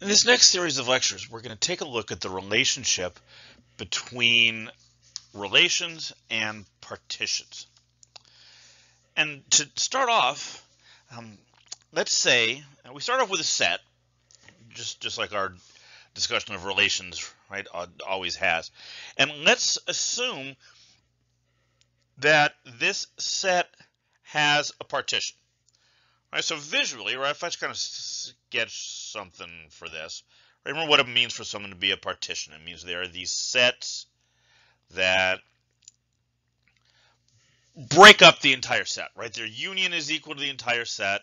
In this next series of lectures, we're going to take a look at the relationship between relations and partitions. And to start off, um, let's say we start off with a set, just just like our discussion of relations, right, always has. And let's assume that this set has a partition. Right, so visually, right, if I just kind of sketch something for this, right, remember what it means for something to be a partition. It means there are these sets that break up the entire set, right? Their union is equal to the entire set,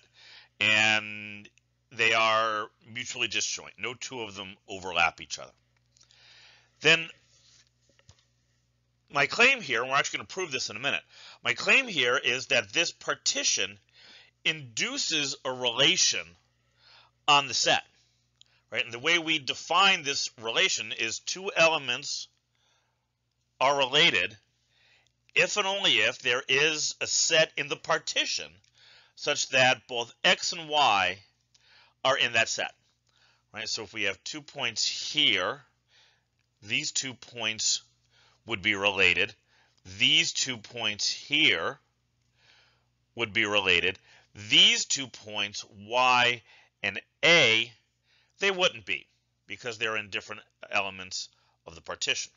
and they are mutually disjoint. No two of them overlap each other. Then my claim here, and we're actually going to prove this in a minute, my claim here is that this partition induces a relation on the set. Right? And the way we define this relation is two elements are related if and only if there is a set in the partition such that both x and y are in that set. Right? So if we have two points here, these two points would be related. These two points here would be related. These two points, y and a, they wouldn't be because they're in different elements of the partition.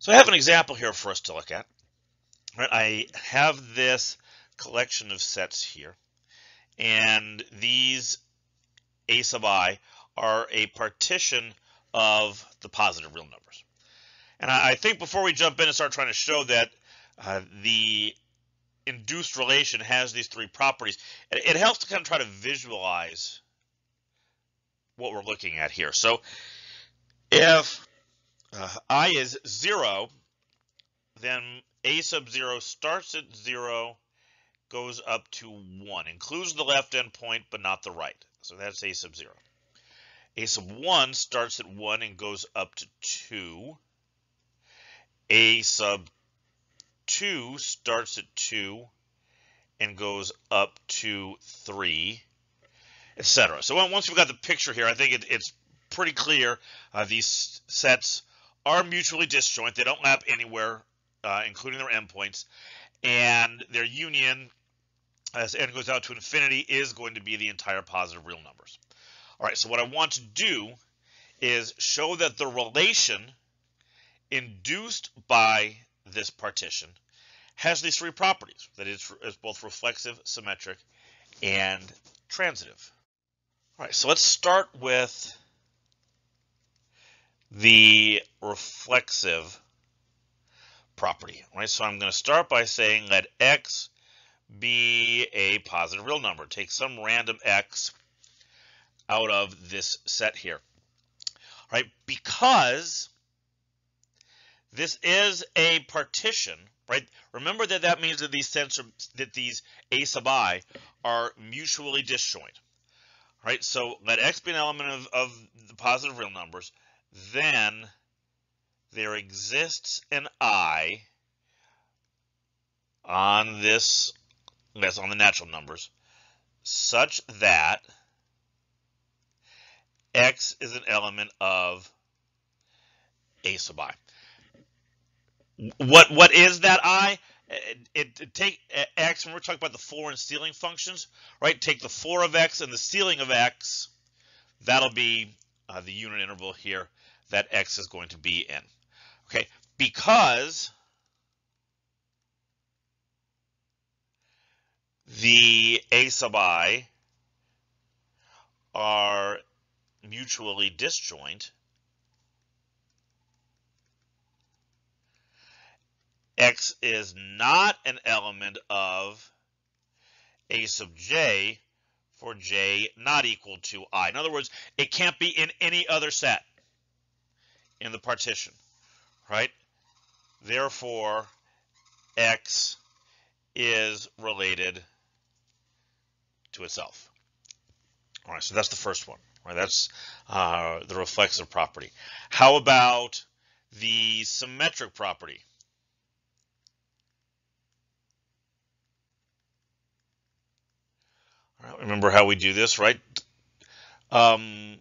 So I have an example here for us to look at. Right, I have this collection of sets here, and these a sub i are a partition of the positive real numbers. And I, think before we jump in and start trying to show that uh, the induced relation has these three properties, it, it helps to kind of try to visualize what we're looking at here. So if uh, i is 0, then a sub 0 starts at 0, goes up to 1, includes the left endpoint but not the right. So that's a sub 0. a sub 1 starts at 1 and goes up to 2. a sub 2 starts at 2 and goes up to 3, etc. So once we've got the picture here, I think it, it's pretty clear uh, these sets are mutually disjoint. They don't lap anywhere, uh, including their endpoints. And their union, as n goes out to infinity, is going to be the entire positive real numbers. All right, so what I want to do is show that the relation induced by this partition has these three properties, that it's, it's both reflexive, symmetric, and transitive. All right, so let's start with the reflexive property. Right, so I'm going to start by saying let x be a positive real number. Take some random x out of this set here. All right, because this is a partition, right? Remember that that means that these sets that these a sub i are mutually disjoint. Right, so let x be an element of, of the positive real numbers then there exists an i on this, that's on the natural numbers, such that x is an element of a sub i. What what is that i? It, it, take x when we're talking about the floor and ceiling functions, right? Take the floor of x and the ceiling of x. That'll be uh, the unit interval here that x is going to be in. Okay, because the a sub i are mutually disjoint, x is not an element of a sub j for j not equal to i. In other words, it can't be in any other set in the partition, right? Therefore, x is related to itself. All right, so that's the first one. Right, that's uh, the reflexive property. How about the symmetric property? All right, remember how we do this, right? um,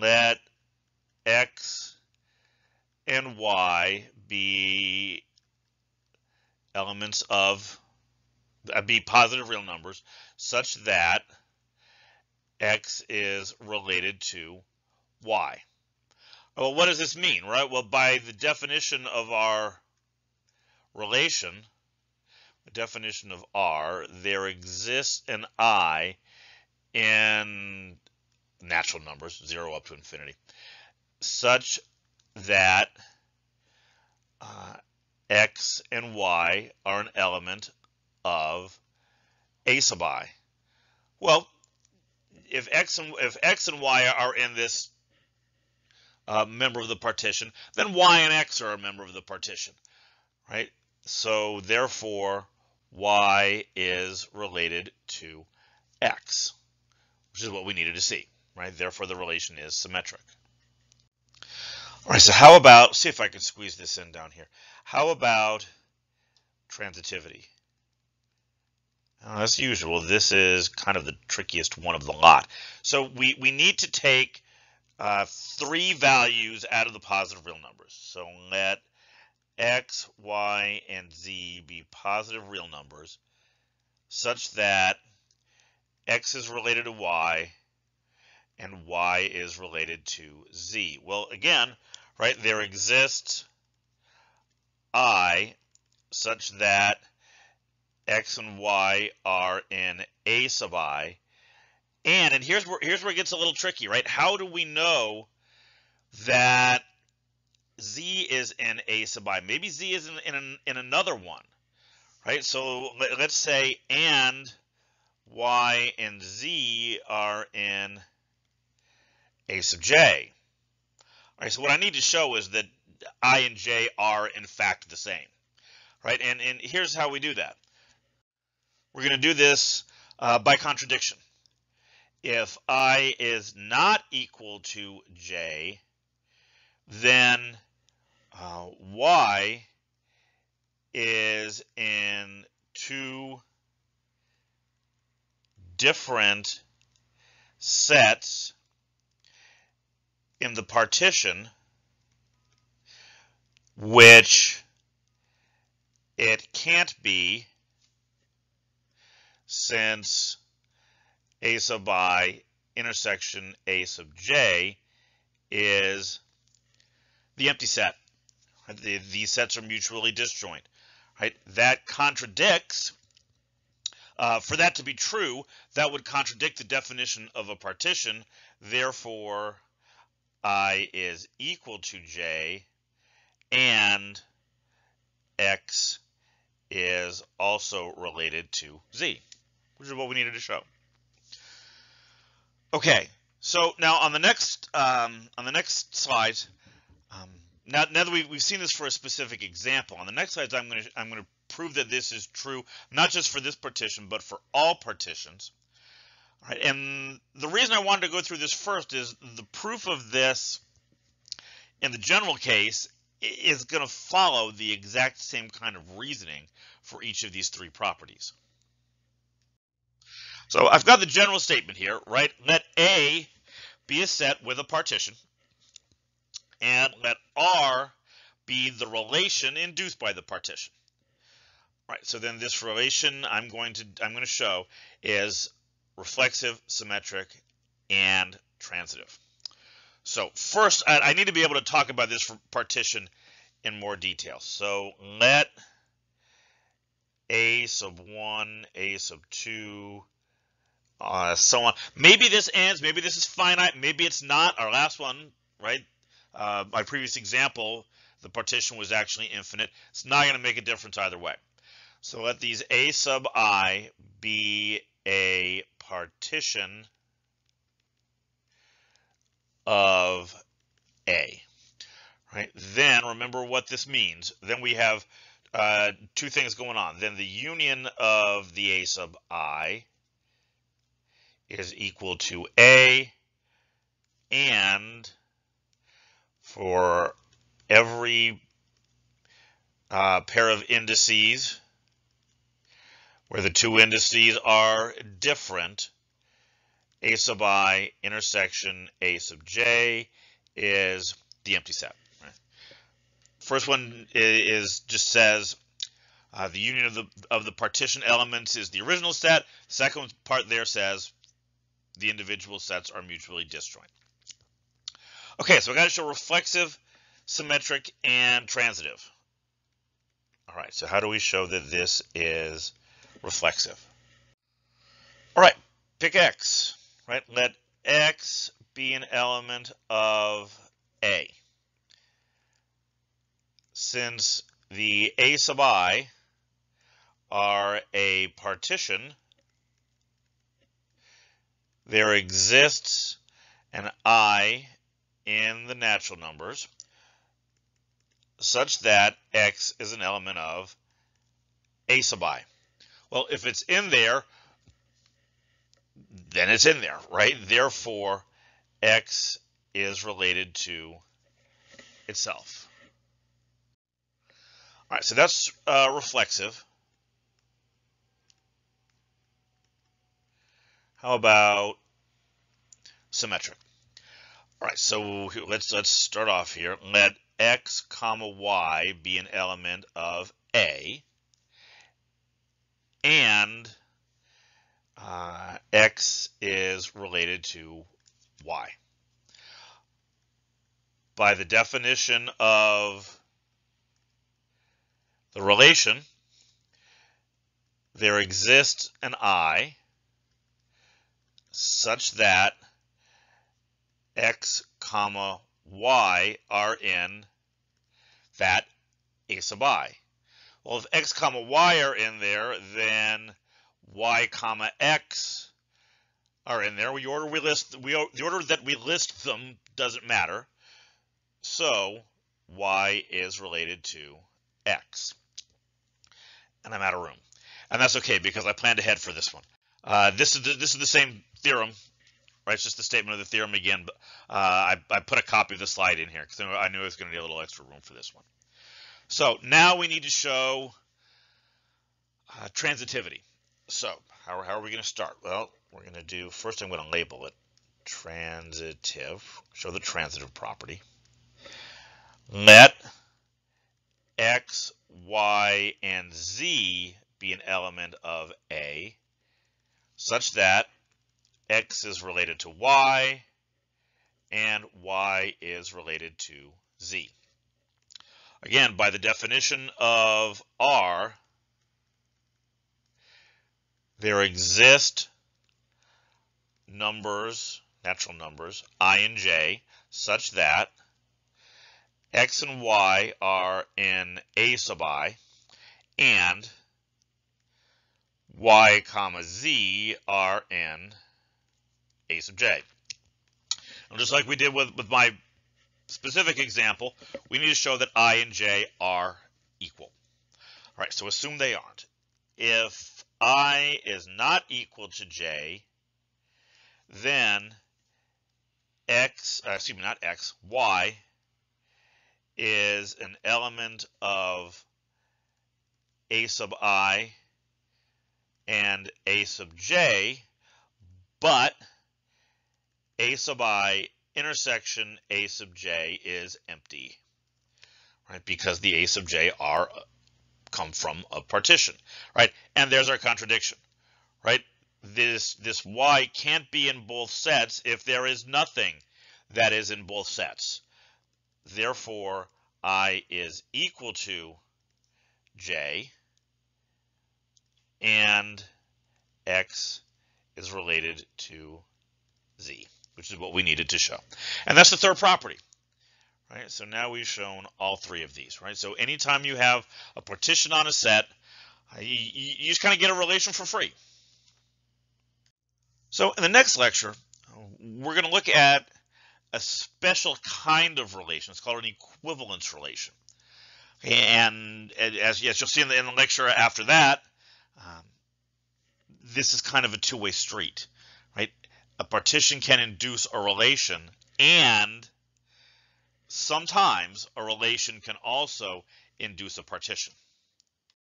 let x and y be elements of uh, be positive real numbers such that x is related to y. Well, what does this mean, right? Well, by the definition of our relation, definition of R, there exists an I in natural numbers, 0 up to infinity, such that uh, x and y are an element of a sub i. Well, if x and if x and y are in this uh, member of the partition, then y and x are a member of the partition, right? So therefore, y is related to x, which is what we needed to see, right? Therefore, the relation is symmetric. All right, so how about, see if I can squeeze this in down here. How about transitivity? as usual, this is kind of the trickiest one of the lot. So we, we need to take uh, three values out of the positive real numbers. So let x, y, and z be positive real numbers such that x is related to y and y is related to z. Well, again, right, there exists i such that x and y are in a sub i. And, and here's where, here's where it gets a little tricky, right? How do we know that z is in a sub i? Maybe z is in, in, in another one, right? So let, let's say and y and z are in a sub j. All right, so what I need to show is that i and j are in fact the same, right? And, and here's how we do that. We're going to do this uh, by contradiction. If i is not equal to j, then uh, y is in two different sets in the partition which it can't be since a sub i intersection a sub j is the empty set. The, these sets are mutually disjoint. Right? That contradicts, uh, for that to be true, that would contradict the definition of a partition. Therefore, i is equal to j and x is also related to z, which is what we needed to show. Okay, so now on the next um, on the next slide, um, now, now that we've, we've seen this for a specific example, on the next slide I'm going to I'm going to prove that this is true not just for this partition but for all partitions. All right, and the reason I wanted to go through this first is the proof of this in the general case is going to follow the exact same kind of reasoning for each of these three properties. So I've got the general statement here, right? Let A be a set with a partition, and let R be the relation induced by the partition. Right, so then this relation I'm going to I'm going to show is reflexive, symmetric, and transitive. So first, I, I need to be able to talk about this partition in more detail. So let a sub 1, a sub 2, uh, so on. Maybe this ends, maybe this is finite, maybe it's not. Our last one, right? Uh, my previous example, the partition was actually infinite. It's not going to make a difference either way. So let these a sub i be a partition of A. Right? Then remember what this means. Then we have uh, two things going on. Then the union of the A sub I is equal to A and for every uh, pair of indices where the two indices are different, a sub i intersection a sub j is the empty set. Right? First one is just says uh, the union of the of the partition elements is the original set. Second part there says the individual sets are mutually disjoint. Okay, so I got to show reflexive, symmetric, and transitive. All right, so how do we show that this is reflexive? All right, pick X, right? Let X be an element of A. Since the A sub I are a partition, there exists an I in the natural numbers such that X is an element of A sub I. Well, if it's in there, then it's in there, right? Therefore, X is related to itself. All right, so that's uh, reflexive. How about symmetric? All right, so let's let's start off here. Let x comma y be an element of A, and uh, x is related to y. By the definition of the relation, there exists an I such that x comma y are in that a sub i. Well, if x comma y are in there, then y comma x are in there. The order we list, we the order that we list them doesn't matter. So y is related to x, and I'm out of room, and that's okay because I planned ahead for this one. Uh, this is the, this is the same theorem, right? It's just the statement of the theorem again, but uh, I, I put a copy of the slide in here because I knew I was going to need a little extra room for this one. So now we need to show uh, transitivity. So how, how are we going to start? Well, we're going to do, first I'm going to label it transitive, show the transitive property. Let x, y, and z be an element of A such that x is related to y and y is related to z. Again, by the definition of R, there exist numbers, natural numbers, i and j, such that x and y are in a sub i, and y comma z are in a sub j. And just like we did with, with my specific example, we need to show that i and j are equal. All right, so assume they aren't. If i is not equal to j, then x, uh, excuse me, not x, y is an element of a sub i and a sub j, but a sub i intersection a sub j is empty, right? Because the a sub j are uh, come from a partition, right? And there's our contradiction, right? This this y can't be in both sets if there is nothing that is in both sets. Therefore, i is equal to j and x is related to z, which is what we needed to show. And that's the third property. Right, so now we've shown all three of these, right? So anytime you have a partition on a set, uh, you, you just kind of get a relation for free. So in the next lecture, we're going to look at a special kind of relation. It's called an equivalence relation. And as, as you'll see in the, in the lecture after that, um, this is kind of a two-way street? A partition can induce a relation, and sometimes a relation can also induce a partition.